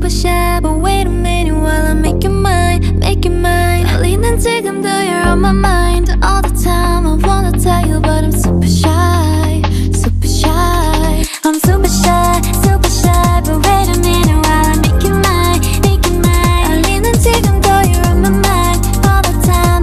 不下。